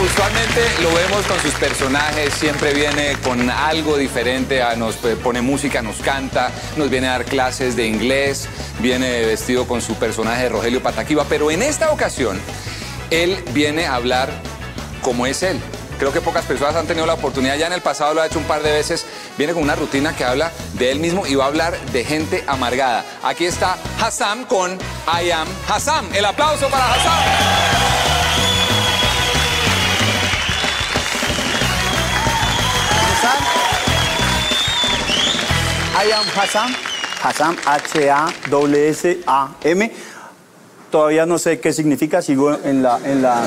usualmente lo vemos con sus personajes, siempre viene con algo diferente, nos pone música, nos canta, nos viene a dar clases de inglés, viene vestido con su personaje de Rogelio Pataquiva, pero en esta ocasión él viene a hablar como es él. Creo que pocas personas han tenido la oportunidad, ya en el pasado lo ha hecho un par de veces, viene con una rutina que habla de él mismo y va a hablar de gente amargada. Aquí está Hassam con I Am Hassam. El aplauso para Hassam. I am Hassan. Hassan, H-A-S-S-A-M. Todavía no sé qué significa, sigo en la, en, la,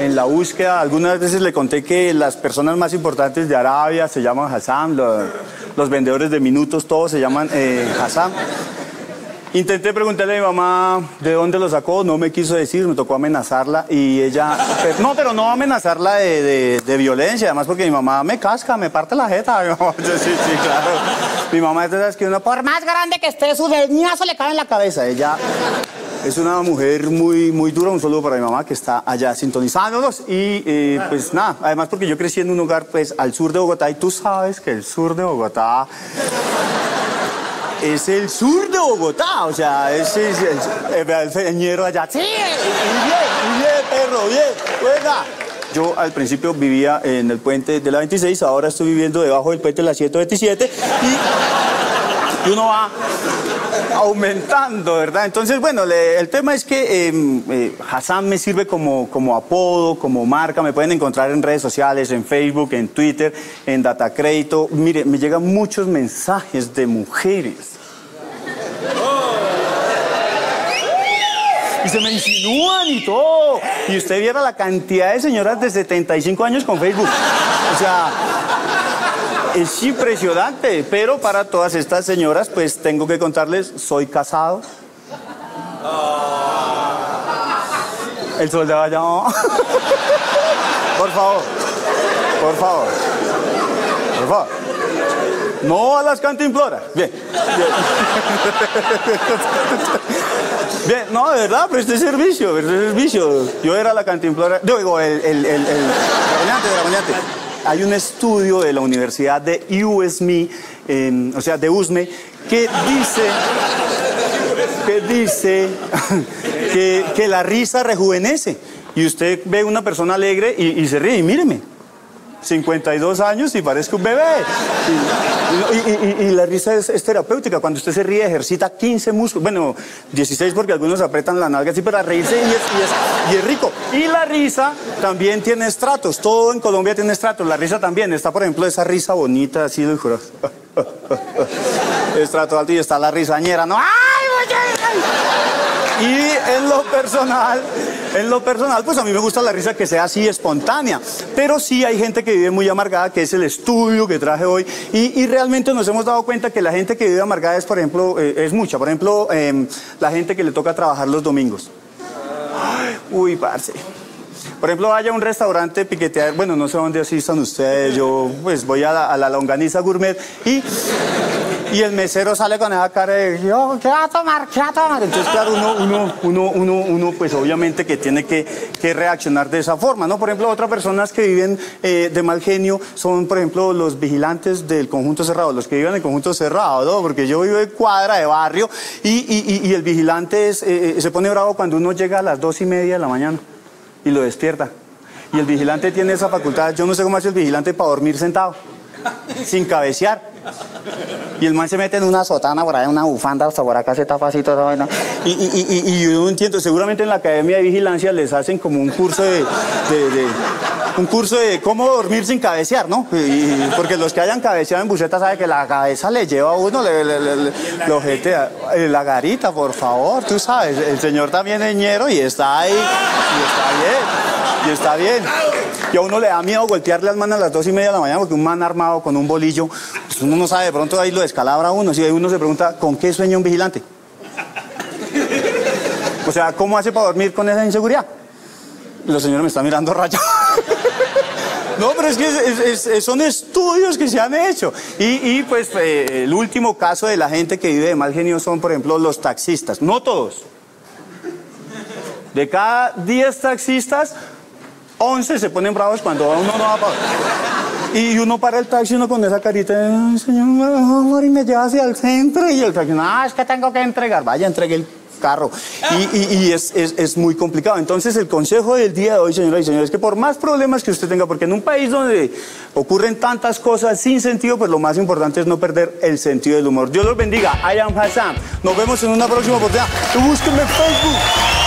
en la búsqueda. Algunas veces le conté que las personas más importantes de Arabia se llaman Hassan, lo- los, vendedores de minutos, todos se llaman eh. Intenté preguntarle a mi mamá de dónde lo sacó, no me quiso decir, me tocó amenazarla y ella... pero- no, pero no amenazarla de, de- violencia, además porque mi mamá me casca, me parte la jeta. Mi mamá, sí, sí, claro. Mi mamá es de esas que uno, por más grande que esté, su deñazo le cae en la cabeza. Ella es una mujer muy, muy dura, un saludo para mi mamá que está allá sintonizándonos. Y eh, pues nada, además porque yo crecí en un lugar pues al sur de Bogotá y tú sabes que el sur de Bogotá es el sur de Bogotá, o sea, ese es el, feñero allá. Sí, y bien, y bien, perro, bien, juega. Yo al principio vivía en el puente de la 26, ahora estoy viviendo debajo del puente de la 127 y, y uno va aumentando, ¿verdad? Entonces, bueno, el tema es que eh, eh, Hassan me sirve como, como apodo, como marca, me pueden encontrar en redes sociales, en Facebook, en Twitter, en Datacrédito. Mire, me llegan muchos mensajes de mujeres. Y se me insinúan y todo. Y usted viera la cantidad de señoras de 75 años con Facebook. O sea, es impresionante, pero para todas estas señoras, pues tengo que contarles, soy casado. El soldado allá. Por favor, por favor, por favor. No a las cantimploras. Bien. Bien, Bien, no, de verdad, presté servicio, presté servicio. Yo era la cantimplora. Yo digo, el, el, el, el dragoneante. Hay un estudio de la Universidad de USME, o sea, de USME, que dice que dice que, la risa rejuvenece. Y usted ve una persona alegre y, se ríe, y míreme. 52 años y parezco un bebé. Y- la risa es, terapéutica. Cuando usted se ríe, ejercita 15 músculos. Bueno, 16 porque algunos apretan la nalga así para reírse y es, y es- rico. Y la risa también tiene estratos. Todo en Colombia tiene estratos. La risa también. Está, por ejemplo, esa risa bonita así de juro. Estrato alto y está la risañera. ¿no? ¡Ay, oye! Y en lo personal, en lo personal, pues a mí me gusta la risa que sea así espontánea. Pero sí hay gente que vive muy amargada, que es el estudio que traje hoy. Y, realmente nos hemos dado cuenta que la gente que vive amargada es, por ejemplo, eh, es mucha. Por ejemplo, em, la gente que le toca trabajar los domingos. Uy, parce. Por ejemplo, vaya a un restaurante piquetear, bueno, no sé dónde asistan ustedes, yo pues voy a la longaniza gourmet y, y el mesero sale con esa cara de, yo, ¿qué va a tomar? ¿Qué va a tomar? Entonces, claro, uno, uno, uno, uno, uno pues obviamente que tiene que, reaccionar de esa forma, ¿no? Por ejemplo, otras personas que viven eh, de mal genio son, por ejemplo, los vigilantes del conjunto cerrado, los que viven en el conjunto cerrado, ¿no? Porque yo vivo en cuadra de barrio y, el vigilante eh, eh, se pone bravo cuando uno llega a las dos y media de la mañana y lo despierta. Y el vigilante tiene esa facultad, yo no sé cómo hace el vigilante para dormir sentado, sin cabecear. Y el man se mete en una sotana por ahí, una bufanda, hasta por acá se tapa así toda. Y, y, y, y- yo no entiendo, seguramente en la Academia de Vigilancia les hacen como un curso de, un curso de cómo dormir sin cabecear, ¿no? Porque los que hayan cabeceado en buceta saben que la cabeza le lleva a uno, le, le. Eh, La garita, por favor, tú sabes, el señor también es ñero y está ahí, y está bien, y está bien. Y a uno le da miedo golpearle al man a las dos y media de la mañana porque un man armado con un bolillo, uno no sabe, de pronto ahí lo descalabra a uno. Si uno se pregunta, ¿con qué sueña un vigilante? O sea, ¿cómo hace para dormir con esa inseguridad? Los señores me están mirando rayado. No, pero es que son estudios que se han hecho. Y, pues eh, el último caso de la gente que vive de mal genio son, por ejemplo, los taxistas. No todos. De cada 10 taxistas, 11 se ponen bravos cuando uno no va para... Y uno para el taxi, uno con esa carita, "Ay, señor, favor, y me lleva hacia el centro. Y el taxi, no, es que tengo que entregar. Vaya, entregue el carro. Y es, es- es muy complicado. Entonces, el consejo del día de hoy, señoras y señores, es que por más problemas que usted tenga, porque en un país donde ocurren tantas cosas sin sentido, pues lo más importante es no perder el sentido del humor. Dios los bendiga. I am Hassan. Nos vemos en una próxima oportunidad. Búsquenme en Facebook.